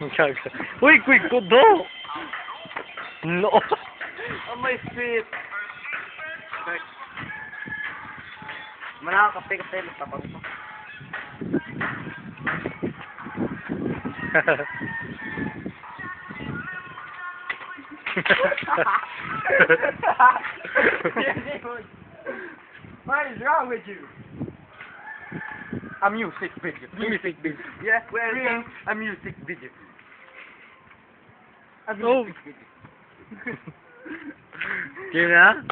Gaga. Uy, quick ko do! No! Oh, my sweet. Manakakape ka tayo, tapang mo. What is wrong with you? A music video. Music video. Yeah, we're doing a music video. A Oh. music video. Game na?